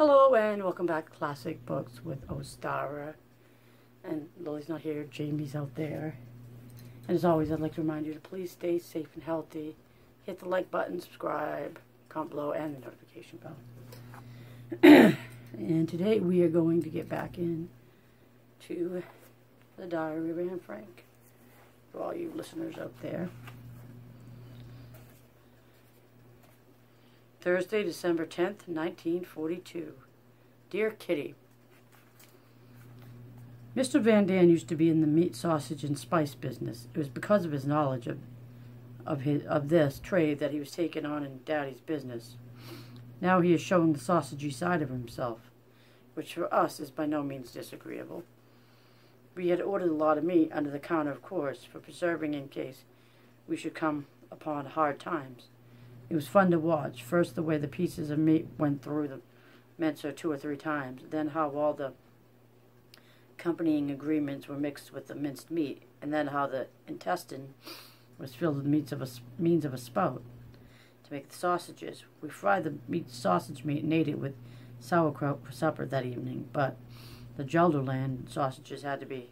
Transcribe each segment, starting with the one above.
Hello and welcome back Classic Books with Ostara. And Lily's not here, Jamie's out there. And as always, I'd like to remind you to please stay safe and healthy. Hit the like button, subscribe, comment below, and the notification bell. and today we are going to get back in to the Diary of Anne Frank. For all you listeners out there. Thursday, December 10th, 1942. Dear Kitty, Mr. Van Daan used to be in the meat, sausage, and spice business. It was because of his knowledge of, of, his, of this trade that he was taken on in Daddy's business. Now he is showing the sausagey side of himself, which for us is by no means disagreeable. We had ordered a lot of meat under the counter, of course, for preserving in case we should come upon hard times. It was fun to watch. First, the way the pieces of meat went through the mincer two or three times. Then, how all the accompanying agreements were mixed with the minced meat. And then, how the intestine was filled with meats of a means of a spout to make the sausages. We fried the meat sausage meat and ate it with sauerkraut for supper that evening. But the Gelderland sausages had to be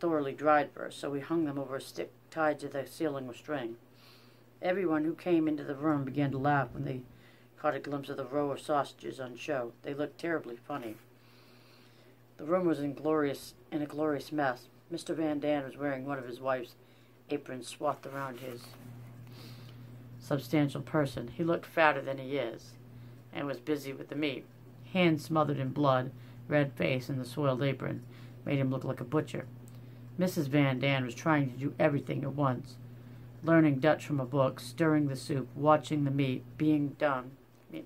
thoroughly dried first, so we hung them over a stick tied to the ceiling with string. Everyone who came into the room began to laugh when they caught a glimpse of the row of sausages on show. They looked terribly funny. The room was in glorious in a glorious mess. Mr. Van Daan was wearing one of his wife's aprons swathed around his substantial person. He looked fatter than he is, and was busy with the meat. Hands smothered in blood, red face, and the soiled apron made him look like a butcher. Mrs. Van Daan was trying to do everything at once learning Dutch from a book, stirring the soup, watching the meat being done,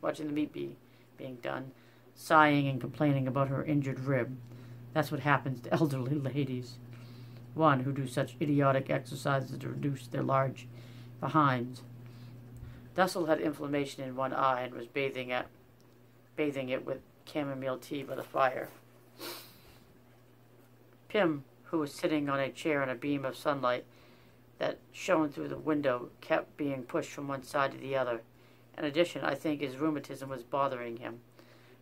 watching the meat be being done, sighing and complaining about her injured rib. That's what happens to elderly ladies. One who do such idiotic exercises to reduce their large behinds. Dussel had inflammation in one eye and was bathing it, bathing it with chamomile tea by the fire. Pim, who was sitting on a chair in a beam of sunlight, that shone through the window kept being pushed from one side to the other. In addition, I think his rheumatism was bothering him,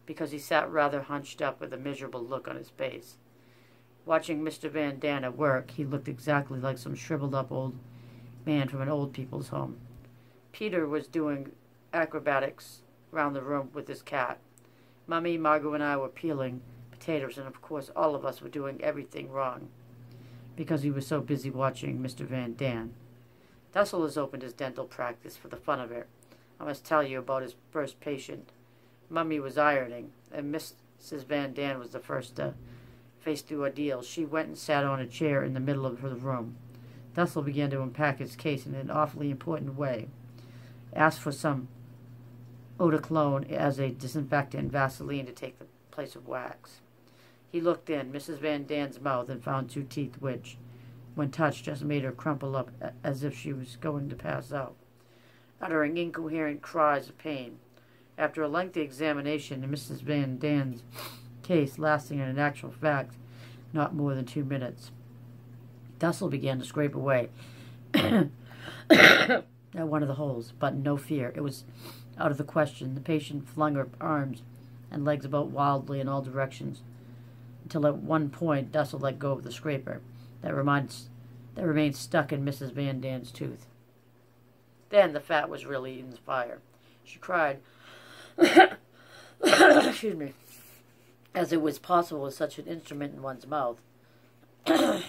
because he sat rather hunched up with a miserable look on his face. Watching Mr. Van Daan at work, he looked exactly like some shriveled up old man from an old people's home. Peter was doing acrobatics round the room with his cat. Mummy, Margot, and I were peeling potatoes, and of course all of us were doing everything wrong because he was so busy watching Mr. Van Daan. Dussel has opened his dental practice for the fun of it. I must tell you about his first patient. Mummy was ironing, and Mrs. Van Daan was the first to face the ordeal. She went and sat on a chair in the middle of the room. Dussel began to unpack his case in an awfully important way. Asked for some eau de cologne as a disinfectant Vaseline to take the place of wax. He looked in Mrs. Van Daan's mouth and found two teeth which, when touched, just made her crumple up as if she was going to pass out, uttering incoherent cries of pain. After a lengthy examination of Mrs. Van Daan's case, lasting in actual fact not more than two minutes, Dussel began to scrape away at one of the holes, but no fear, it was out of the question. The patient flung her arms and legs about wildly in all directions until at one point Dussel let go of the scraper that, reminds, that remained stuck in Mrs. Van Daan's tooth. Then the fat was really in the fire. She cried, excuse me, as it was possible with such an instrument in one's mouth.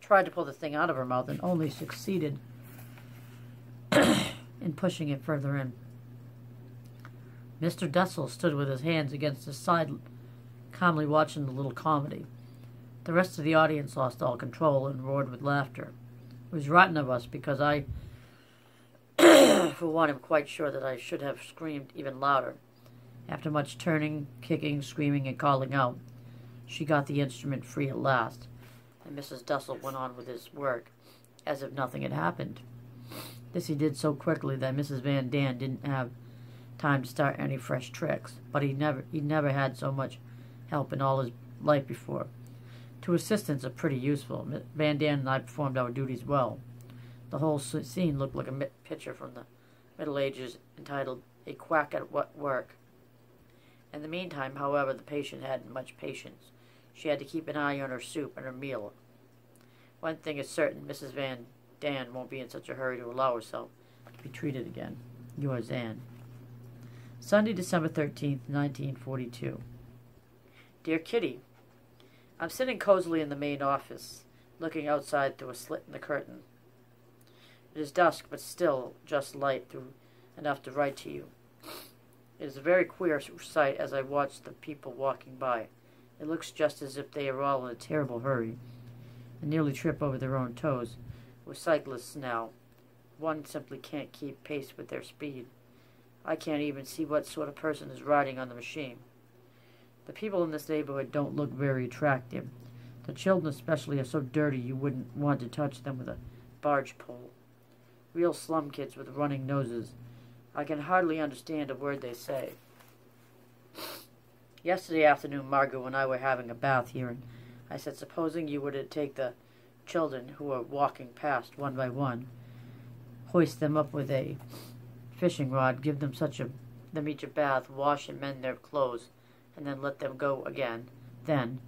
Tried to pull the thing out of her mouth and only succeeded in pushing it further in. Mr. Dussel stood with his hands against the side calmly watching the little comedy. The rest of the audience lost all control and roared with laughter. It was rotten of us because I, for one, am quite sure that I should have screamed even louder. After much turning, kicking, screaming, and calling out, she got the instrument free at last, and Mrs. Dussel went on with his work as if nothing had happened. This he did so quickly that Mrs. Van Daan didn't have time to start any fresh tricks, but he never he never had so much help in all his life before. Two assistants are pretty useful. Van Daan and I performed our duties well. The whole scene looked like a picture from the Middle Ages entitled A Quack at What Work. In the meantime, however, the patient hadn't much patience. She had to keep an eye on her soup and her meal. One thing is certain, Mrs. Van Daan won't be in such a hurry to allow herself to be treated again. Yours, Anne. Sunday, December 13th, 1942. Dear Kitty, I'm sitting cozily in the main office, looking outside through a slit in the curtain. It is dusk, but still just light through enough to write to you. It is a very queer sight as I watch the people walking by. It looks just as if they are all in a terrible hurry and nearly trip over their own toes. With cyclists now, one simply can't keep pace with their speed. I can't even see what sort of person is riding on the machine. The people in this neighborhood don't look very attractive. The children especially are so dirty you wouldn't want to touch them with a barge pole. Real slum kids with running noses. I can hardly understand a word they say. Yesterday afternoon, Margot and I were having a bath here, and I said, supposing you were to take the children who are walking past one by one, hoist them up with a fishing rod, give them such a them each a bath, wash and mend their clothes, and then let them go again. Then,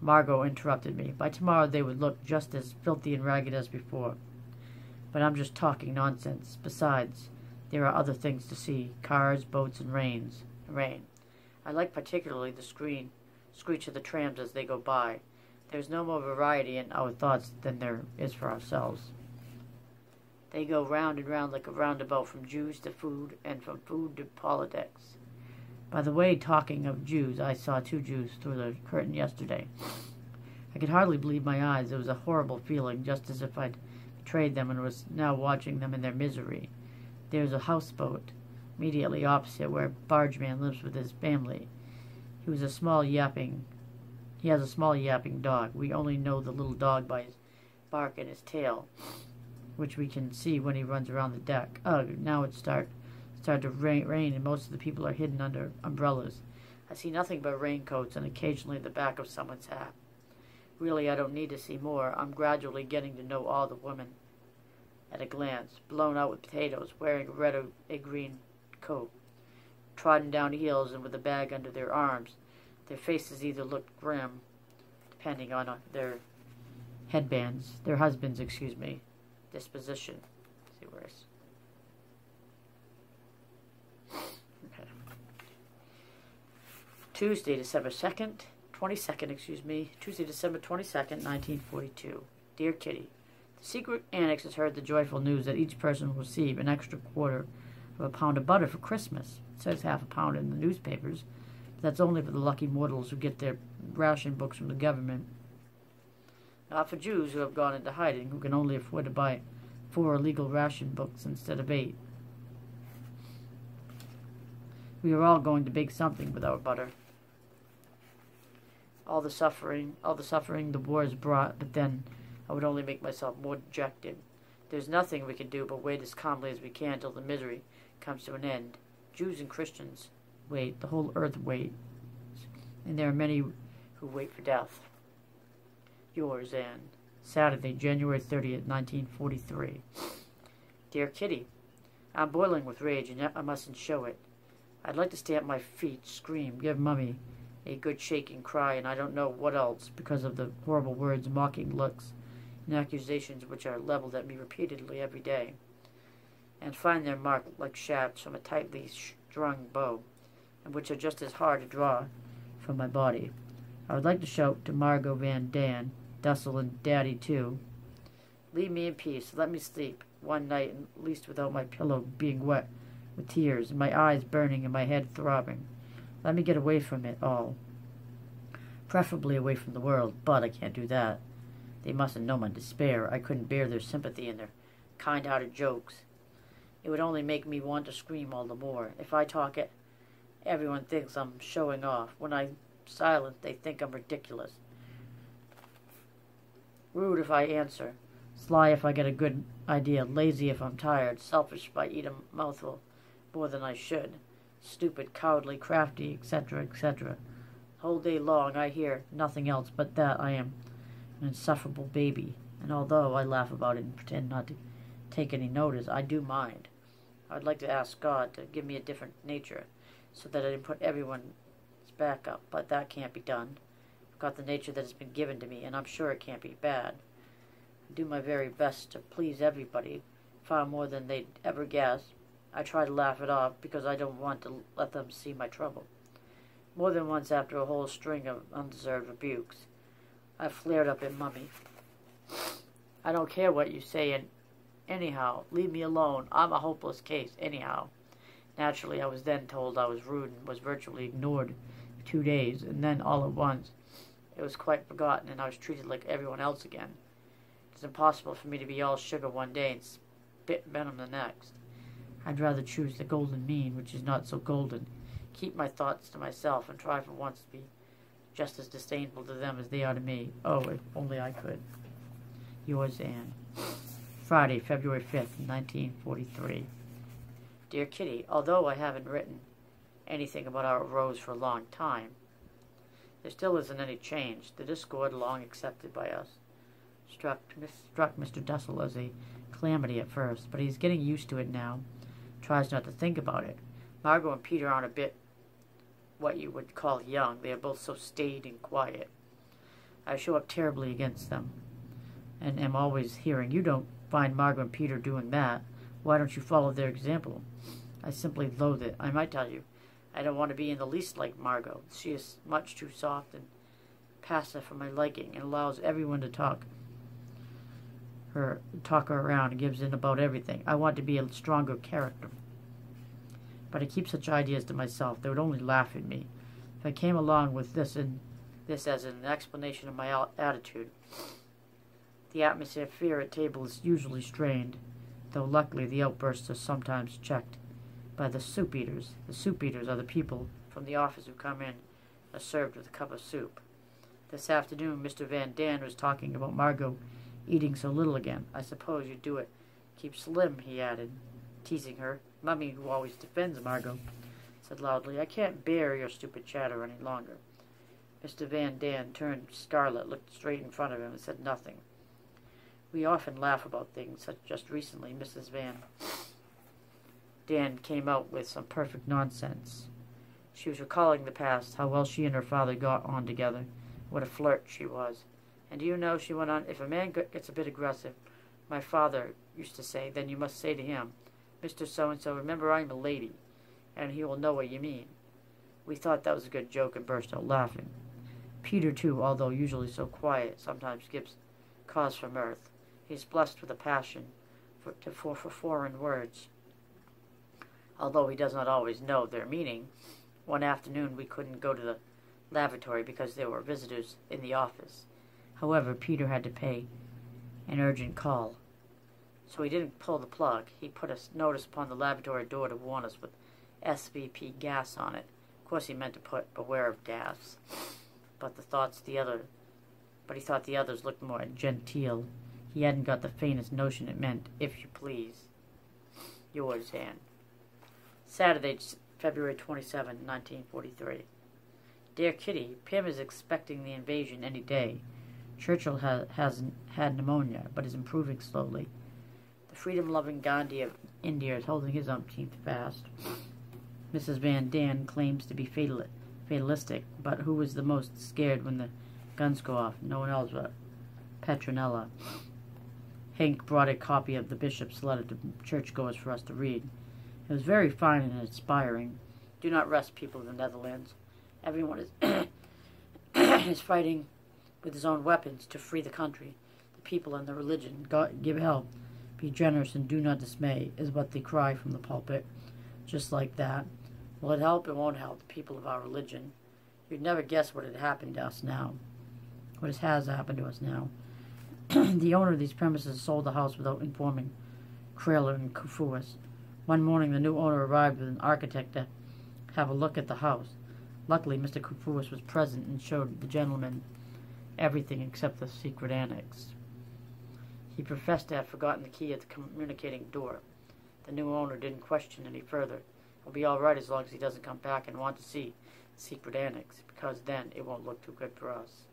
Margot interrupted me. By tomorrow they would look just as filthy and ragged as before. But I'm just talking nonsense. Besides, there are other things to see cars, boats, and rains. Rain. I like particularly the screen, screech of the trams as they go by. There's no more variety in our thoughts than there is for ourselves. They go round and round like a roundabout from Jews to food and from food to politics. By the way, talking of Jews, I saw two Jews through the curtain yesterday. I could hardly believe my eyes. It was a horrible feeling, just as if I'd betrayed them and was now watching them in their misery. There's a houseboat immediately opposite where Bargeman lives with his family. He was a small yapping. He has a small yapping dog. We only know the little dog by his bark and his tail, which we can see when he runs around the deck. Ugh! Now it start started to rain, rain, and most of the people are hidden under umbrellas. I see nothing but raincoats and occasionally the back of someone's hat. Really, I don't need to see more. I'm gradually getting to know all the women at a glance, blown out with potatoes, wearing a red or a green coat, trodden down heels and with a bag under their arms. Their faces either looked grim, depending on uh, their headbands, their husbands, excuse me, disposition. Let's see where is. Okay. Tuesday, December 2nd, 22nd, excuse me, Tuesday, December 22nd, 1942. Dear Kitty, the secret annex has heard the joyful news that each person will receive an extra quarter of a pound of butter for Christmas. It says half a pound in the newspapers, but that's only for the lucky mortals who get their ration books from the government. Not for Jews who have gone into hiding, who can only afford to buy four illegal ration books instead of eight. We are all going to bake something with our butter. All the suffering, all the suffering the war has brought, but then I would only make myself more dejected. There's nothing we can do but wait as calmly as we can till the misery comes to an end. Jews and Christians wait, the whole earth waits, and there are many who wait for death. Yours, Anne. Saturday, January 30th, 1943. Dear Kitty, I'm boiling with rage, and yet I mustn't show it. I'd like to stay at my feet, scream, give Mummy a good shaking cry, and I don't know what else, because of the horrible words, mocking looks, and accusations which are leveled at me repeatedly every day and find their mark like shafts from a tightly strung bow, and which are just as hard to draw from my body. I would like to shout to Margot Van Daan, Dussel, and Daddy too. Leave me in peace. Let me sleep one night at least without my pillow being wet with tears, and my eyes burning and my head throbbing. Let me get away from it all. Preferably away from the world, but I can't do that. They mustn't know my despair. I couldn't bear their sympathy and their kind-hearted jokes. It would only make me want to scream all the more. If I talk it, everyone thinks I'm showing off. When I'm silent, they think I'm ridiculous. Rude if I answer. Sly if I get a good idea. Lazy if I'm tired. Selfish if I eat a mouthful more than I should. Stupid, cowardly, crafty, etc., etc. Whole day long I hear nothing else but that I am an insufferable baby. And although I laugh about it and pretend not to take any notice, I do mind. I'd like to ask God to give me a different nature so that I didn't put everyone backup, but that can't be done. I've got the nature that has been given to me, and I'm sure it can't be bad. I do my very best to please everybody, far more than they'd ever guess. I try to laugh it off because I don't want to let them see my trouble. More than once, after a whole string of undeserved rebukes, I flared up at Mummy. I don't care what you say, and anyhow, leave me alone. I'm a hopeless case, anyhow. Naturally, I was then told I was rude and was virtually ignored for two days, and then all at once, it was quite forgotten, and I was treated like everyone else again. It's impossible for me to be all sugar one day and spit venom the next. I'd rather choose the golden mean, which is not so golden, keep my thoughts to myself, and try for once to be just as disdainful to them as they are to me. Oh, if only I could. Yours, Anne. Friday, February 5th, 1943. Dear Kitty, although I haven't written anything about our Rose for a long time, there still isn't any change. The discord, long accepted by us, struck, struck Mr. Dussel as a calamity at first, but he's getting used to it now, tries not to think about it. Margot and Peter aren't a bit what you would call young. They are both so staid and quiet. I show up terribly against them, and am always hearing, You don't find Margot and Peter doing that. Why don't you follow their example? I simply loathe it. I might tell you, I don't want to be in the least like Margot. She is much too soft and passive for my liking, and allows everyone to talk her talk her around and gives in about everything. I want to be a stronger character. But I keep such ideas to myself. They would only laugh at me. If I came along with this and this as an explanation of my attitude, the atmosphere at table is usually strained, though luckily the outbursts are sometimes checked by the soup eaters. The soup eaters are the people from the office who come in and are served with a cup of soup. This afternoon, Mr. Van Daan was talking about Margot eating so little again. I suppose you do it. Keep slim, he added, teasing her. Mummy, who always defends Margot, said loudly, I can't bear your stupid chatter any longer. Mr. Van Daan turned scarlet, looked straight in front of him, and said nothing. We often laugh about things, such just recently Mrs. Van Daan came out with some perfect nonsense. She was recalling the past, how well she and her father got on together, what a flirt she was. And do you know, she went on, if a man gets a bit aggressive, my father used to say, then you must say to him, Mr. So-and-so, remember I'm a lady, and he will know what you mean. We thought that was a good joke and burst out laughing. Peter, too, although usually so quiet, sometimes gives cause for mirth. He is blessed with a passion for, for, for foreign words. Although he does not always know their meaning, one afternoon we couldn't go to the lavatory because there were visitors in the office. However, Peter had to pay an urgent call. So he didn't pull the plug. He put a notice upon the lavatory door to warn us with SVP gas on it. Of course, he meant to put beware of gas. But the thoughts the other, but he thought the others looked more genteel he hadn't got the faintest notion it meant, if you please. Yours, Anne. Saturday, February 27, 1943. Dear Kitty, Pim is expecting the invasion any day. Churchill ha- has had pneumonia, but is improving slowly. The freedom-loving Gandhi of India is holding his umpteenth fast. Mrs. Van Daan claims to be fatal- fatalistic, but who is the most scared when the guns go off? No one else but Petronella. Henk brought a copy of the bishop's letter to churchgoers for us to read. It was very fine and inspiring. Do not rest, people of the Netherlands. Everyone is is fighting with his own weapons to free the country, the people, and the religion. God, give help. Be generous and do not dismay, is what they cry from the pulpit. Just like that. Will it help? It won't help the people of our religion. You'd never guess what had happened to us now. What has happened to us now. the owner of these premises sold the house without informing Kraler and Koophuis. One morning, the new owner arrived with an architect to have a look at the house. Luckily, Mr. Koophuis was present and showed the gentleman everything except the secret annex. He professed to have forgotten the key at the communicating door. The new owner didn't question any further. It'll be all right as long as he doesn't come back and want to see the secret annex, because then it won't look too good for us.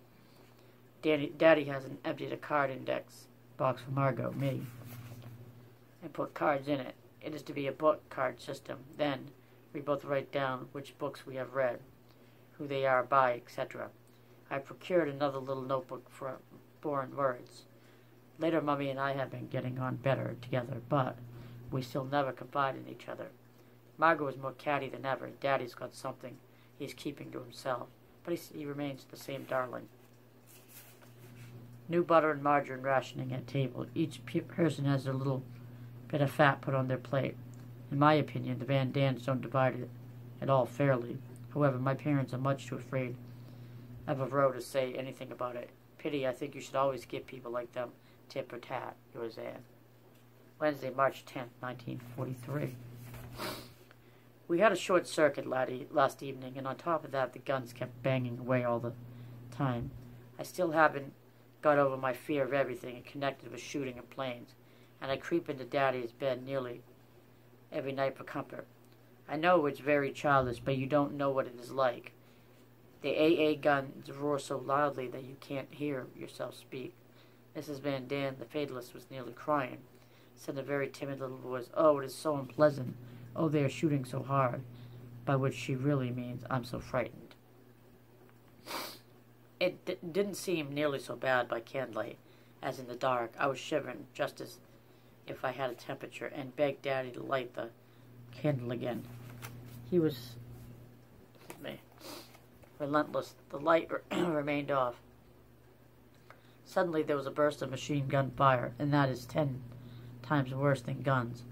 Daddy, Daddy hasn't emptied a card index box for Margot, me, and put cards in it. It is to be a book card system. Then we both write down which books we have read, who they are by, etc. I procured another little notebook for foreign words. Later, Mummy and I have been getting on better together, but we still never confide in each other. Margot is more catty than ever. Daddy's got something he's keeping to himself, but he, he remains the same darling. New butter and margarine rationing at table. Each person has a little bit of fat put on their plate. In my opinion, the Van Daans don't divide it at all fairly. However, my parents are much too afraid of a row to say anything about it. Pity, I think you should always give people like them tip or tat. Yours, Anne. Wednesday, March 10th, 1943. We had a short circuit laddie, last evening, and on top of that, the guns kept banging away all the time. I still haven't got over my fear of everything connected with shooting and planes, and I creep into Daddy's bed nearly every night for comfort. I know it's very childish, but you don't know what it is like. The AA guns roar so loudly that you can't hear yourself speak. Mrs. Van Daan, the fatalist, was nearly crying. Said in a very timid little voice, Oh, it is so unpleasant. Oh, they are shooting so hard. By which she really means, I'm so frightened. It d- didn't seem nearly so bad by candlelight as in the dark. I was shivering just as if I had a temperature and begged Daddy to light the candle again. He was relentless. The light remained off. Suddenly there was a burst of machine gun fire, and that is ten times worse than guns.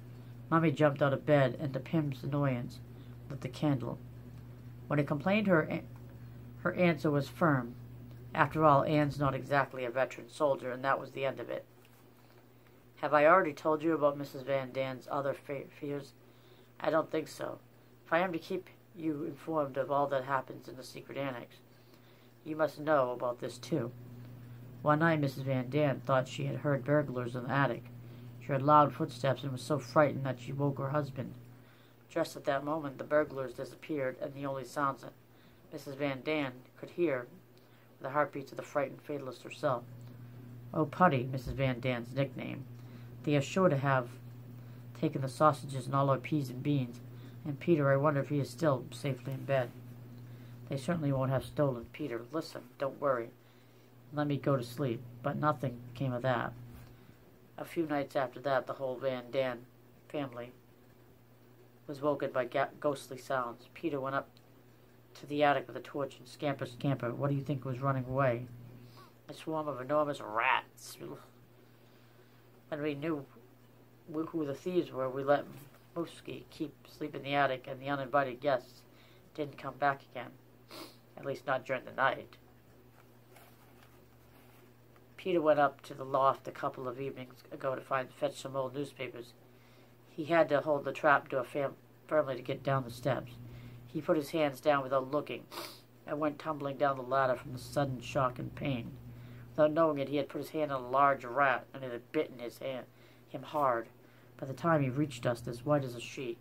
Mummy jumped out of bed, and to Pim's annoyance, lit the candle. When he complained, her her answer was firm. After all, Anne's not exactly a veteran soldier, and that was the end of it. Have I already told you about Mrs. Van Daan's other fears? I don't think so. If I am to keep you informed of all that happens in the secret annex, you must know about this too. One night Mrs. Van Daan thought she had heard burglars in the attic. She heard loud footsteps and was so frightened that she woke her husband. Just at that moment the burglars disappeared, and the only sounds that Mrs. Van Daan could hear were the heartbeats of the frightened fatalist herself. Oh, Putty, Mrs. Van Daan's nickname. They are sure to have taken the sausages and all our peas and beans. And Peter, I wonder if he is still safely in bed. They certainly won't have stolen Peter. Listen, don't worry. Let me go to sleep. But nothing came of that. A few nights after that, the whole Van Daan family was woken by ghostly sounds. Peter went up to the attic with a torch and scamper, scamper. What do you think was running away? A swarm of enormous rats. When we knew who the thieves were, we let Keep sleep in the attic, and the uninvited guests didn't come back again. At least not during the night. Peter went up to the loft a couple of evenings ago to find fetch some old newspapers. He had to hold the trap door fam- firmly to get down the steps. He put his hands down without looking and went tumbling down the ladder from the sudden shock and pain. Without knowing it, he had put his hand on a large rat and it had bitten his hand, him hard. By the time he reached us, as white as a sheet,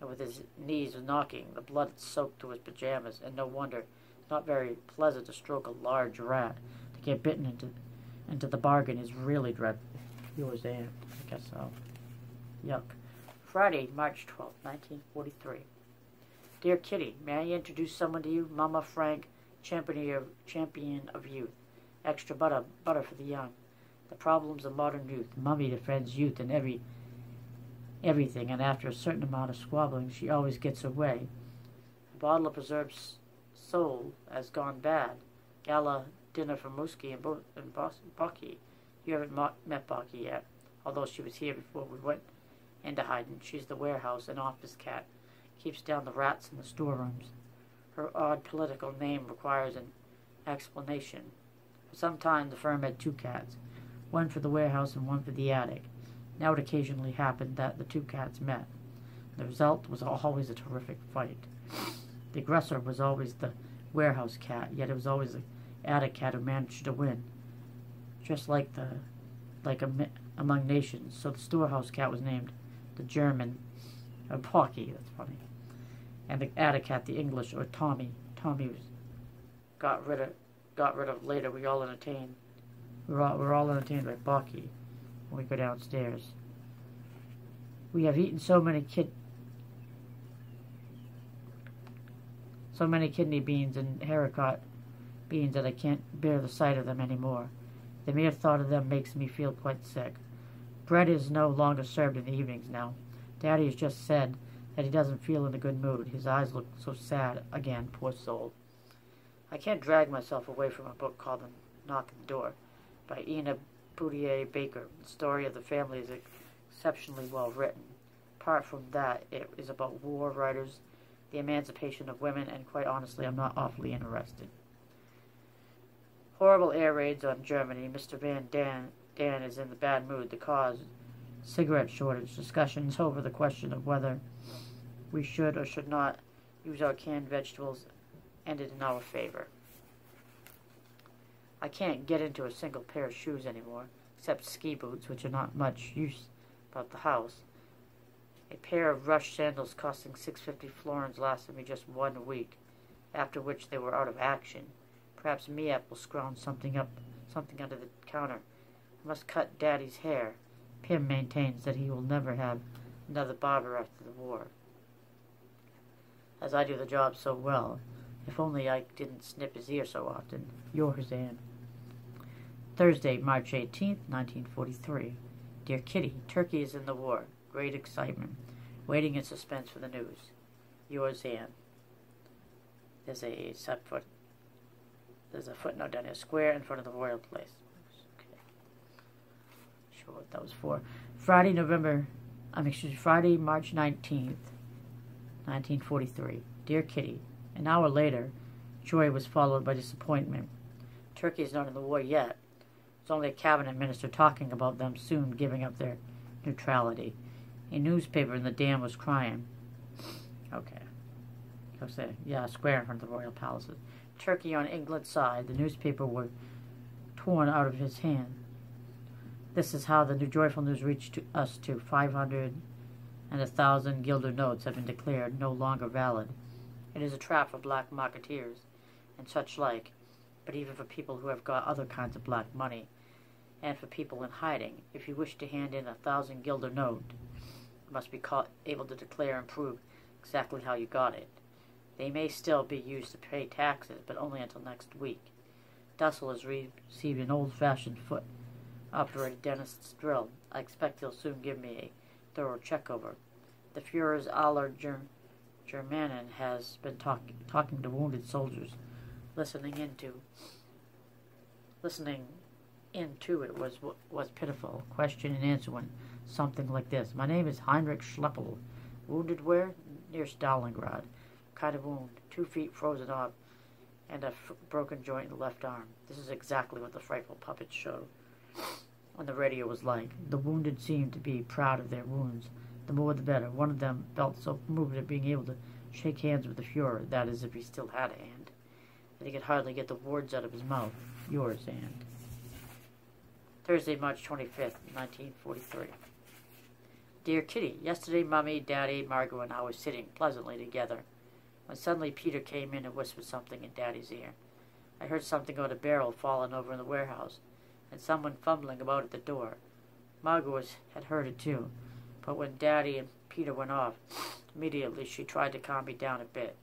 and with his knees knocking, the blood had soaked to his pajamas, and no wonder. Not very pleasant to stroke a large rat. To get bitten into into the bargain is really dreadful. Yours, Anne. I guess so. Yuck. Friday, March 12, 1943. Dear Kitty, may I introduce someone to you? Mama Frank, champion of, champion of youth. Extra butter, butter for the young. The problems of modern youth. Mummy defends youth in every everything, and after a certain amount of squabbling, she always gets her way. A bottle of preserved soul has gone bad. Gala dinner for Muskie and, Bo- and Bucky. You haven't met Bucky yet, although she was here before we went into hiding. She's the warehouse and office cat. Keeps down the rats in the storerooms. Her odd political name requires an explanation. For some time the firm had two cats, one for the warehouse and one for the attic. Now it occasionally happened that the two cats met. The result was always a terrific fight. The aggressor was always the warehouse cat, yet it was always the attic cat who managed to win. Just like the like a, among nations, so the storehouse cat was named the German, or Pocky, that's funny. And the attic cat, the English, or Tommy. Tommy was got rid of got rid of later. We all entertained. We we're all, we we're all entertained by Bucky when we go downstairs. We have eaten so many kid So many kidney beans and haricot beans that I can't bear the sight of them any more. The mere thought of them makes me feel quite sick. Bread is no longer served in the evenings now. Daddy has just said that he doesn't feel in a good mood. His eyes look so sad again, poor soul. I can't drag myself away from a book called The Knock at the Door by Ina Boudier Bakker. The story of the family is exceptionally well written. Apart from that, it is about war writers, the emancipation of women, and quite honestly, I'm not awfully interested. Horrible air raids on Germany. Mr. Van Daan, Dan is in the bad mood. The cause, cigarette shortage. Discussions over the question of whether we should or should not use our canned vegetables ended in our favor. I can't get into a single pair of shoes anymore, except ski boots, which are not much use about the house. A pair of rush sandals costing six fifty florins lasted me just one week, after which they were out of action. Perhaps Miep will scrounge something up, something under the counter. I must cut Daddy's hair. Pim maintains that he will never have another barber after the war. As I do the job so well, if only I didn't snip his ear so often. Yours, Anne. Thursday, March 18th, 1943. Dear Kitty, Turkey is in the war. Great excitement. Waiting in suspense for the news. Yours, Anne. There's a subfoot there's a footnote down here. Square in front of the royal place. Okay. Sure what that was for. Friday, November, I'm excuse me, Friday, March 19th, 1943. Dear Kitty, an hour later, joy was followed by disappointment. Turkey is not in the war yet. It's only a cabinet minister talking about them soon giving up their neutrality. A newspaper in the dam was crying. Okay. I'll say, yeah, square in front of the royal palaces. Turkey on England's side. The newspaper was torn out of his hand. This is how the new joyful news reached to us too. 500 and a thousand guilder notes have been declared no longer valid. It is a trap for black marketeers and such like, but even for people who have got other kinds of black money, and for people in hiding. If you wish to hand in a thousand guilder note, you must be able to declare and prove exactly how you got it. They may still be used to pay taxes, but only until next week. Dussel has received an old-fashioned foot operated dentist's drill. I expect he'll soon give me a thorough check-over. The Fuhrer's Aller Germanen has been talk talking to wounded soldiers, listening into listening into it was was pitiful. Question and answer went something like this: My name is Heinrich Schleppel. Wounded where? Near Stalingrad kind of wound, two feet frozen off, and a broken joint in the left arm. This is exactly what the frightful puppets showed on the radio was like. The wounded seemed to be proud of their wounds. The more the better. One of them felt so moved at being able to shake hands with the Fuhrer, that is, if he still had a hand, that he could hardly get the words out of his mouth. Yours, and Thursday, March 25th, 1943. Dear Kitty, yesterday Mummy, Daddy, Margot, and I were sitting pleasantly together when suddenly Peter came in and whispered something in Daddy's ear. I heard something about a barrel falling over in the warehouse, and someone fumbling about at the door. Margot was, had heard it too, but when Daddy and Peter went off, immediately she tried to calm me down a bit,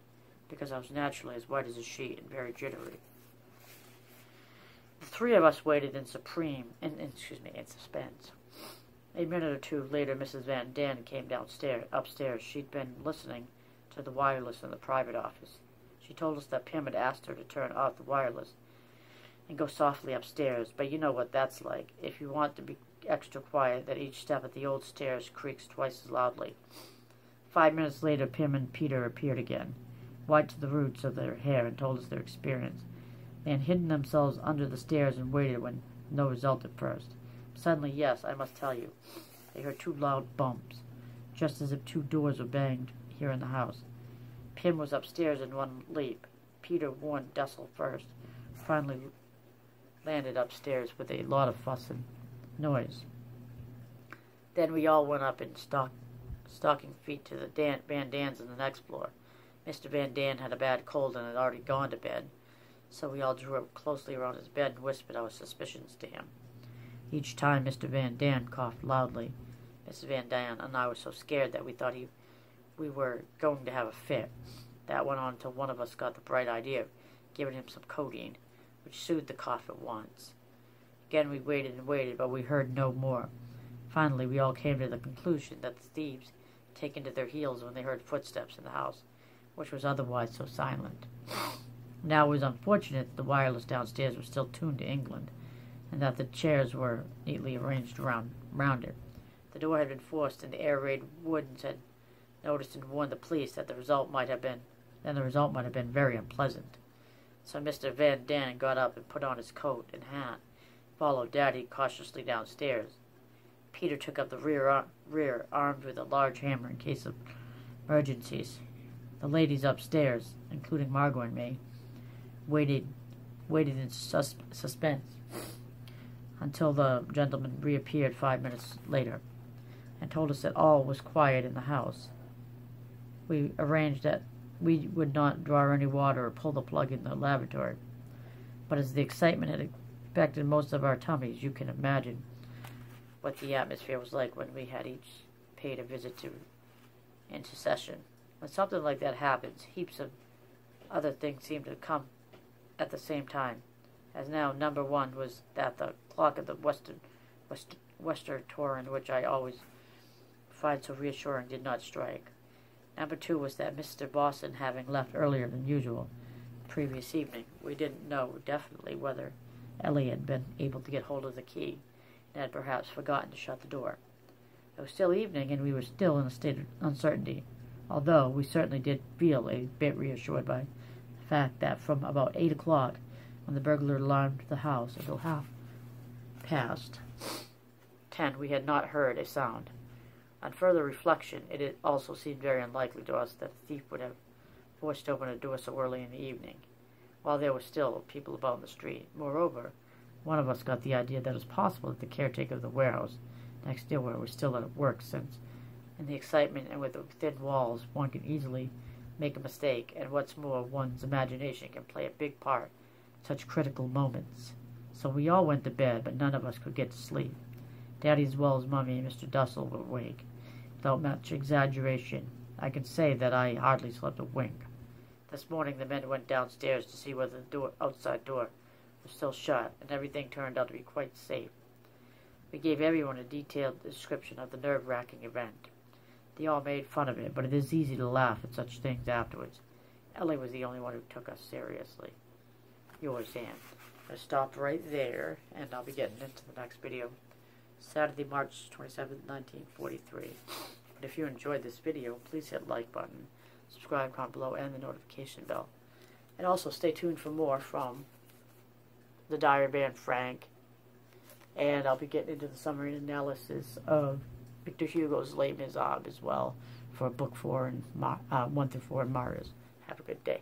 because I was naturally as white as a sheet and very jittery. The three of us waited in supreme, in, in, excuse me, in suspense. A minute or two later, Mrs. Van Daan came downstairs, upstairs. She'd been listening to the wireless in the private office. She told us that Pim had asked her to turn off the wireless and go softly upstairs, but you know what that's like. If you want to be extra quiet, that each step at the old stairs creaks twice as loudly. Five minutes later, Pim and Peter appeared again, white to the roots of their hair, and told us their experience. They had hidden themselves under the stairs and waited when no result at first. Suddenly, yes, I must tell you, they heard two loud bumps, just as if two doors were banged here in the house. Pim was upstairs in one leap. Peter warned Dussel first, finally landed upstairs with a lot of fuss and noise. Then we all went up in stock, stocking feet to the Dan, Van Daans on the next floor. Mr. Van Daan had a bad cold and had already gone to bed, so we all drew up closely around his bed and whispered our suspicions to him. Each time Mr. Van Daan coughed loudly. Mr. Van Daan and I were so scared that we thought he we were going to have a fit. That went on until one of us got the bright idea of giving him some codeine, which soothed the cough at once. Again we waited and waited, but we heard no more. Finally, we all came to the conclusion that the thieves had taken to their heels when they heard footsteps in the house, which was otherwise so silent. Now it was unfortunate that the wireless downstairs was still tuned to England, and that the chairs were neatly arranged around round it. The door had been forced, and the air raid wardens had noticed and warned the police that the result might have been then the result might have been very unpleasant. So Mr. Van Daan got up and put on his coat and hat, followed Daddy cautiously downstairs. Peter took up the rear, ar- rear, armed with a large hammer in case of emergencies. The ladies upstairs, including Margot and me, waited, waited in sus- suspense until the gentleman reappeared five minutes later and told us that all was quiet in the house. We arranged that we would not draw any water or pull the plug in the lavatory. But as the excitement had affected most of our tummies, you can imagine what the atmosphere was like when we had each paid a visit to intercession. When something like that happens, heaps of other things seem to come at the same time. As now, number one was that the clock of the Western West, Western Torrent, which I always find so reassuring, did not strike. Number two was that Mr. Boston, having left earlier than usual the previous evening, we didn't know definitely whether Ellie had been able to get hold of the key and had perhaps forgotten to shut the door. It was still evening, and we were still in a state of uncertainty, although we certainly did feel a bit reassured by fact that from about eight o'clock, when the burglar alarmed the house, until half past ten, we had not heard a sound. On further reflection, it also seemed very unlikely to us that a thief would have forced open a door so early in the evening, while there were still people about in the street. Moreover, one of us got the idea that it was possible that the caretaker of the warehouse next door was still at work, since, in the excitement and with the thin walls, one could easily make a mistake, and what's more, one's imagination can play a big part in such critical moments. So we all went to bed, but none of us could get to sleep. Daddy as well as Mummy and Mr. Dussel were awake. Without much exaggeration, I can say that I hardly slept a wink. This morning the men went downstairs to see whether the door, outside door was still shut, and everything turned out to be quite safe. We gave everyone a detailed description of the nerve-wracking event. They all made fun of it, but it is easy to laugh at such things afterwards. Ellie was the only one who took us seriously. Yours, Anne. I stopped right there, and I'll be getting into the next video. Saturday, March 27, 1943. But if you enjoyed this video, please hit like button, subscribe, comment below, and the notification bell. And also stay tuned for more from the Diary Band Frank. And I'll be getting into the summary analysis of Victor Hugo's Les Miserables as well for book four and uh, one through four and Marius. Have a good day.